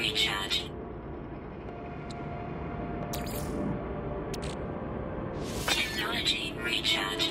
recharge. Technology recharge.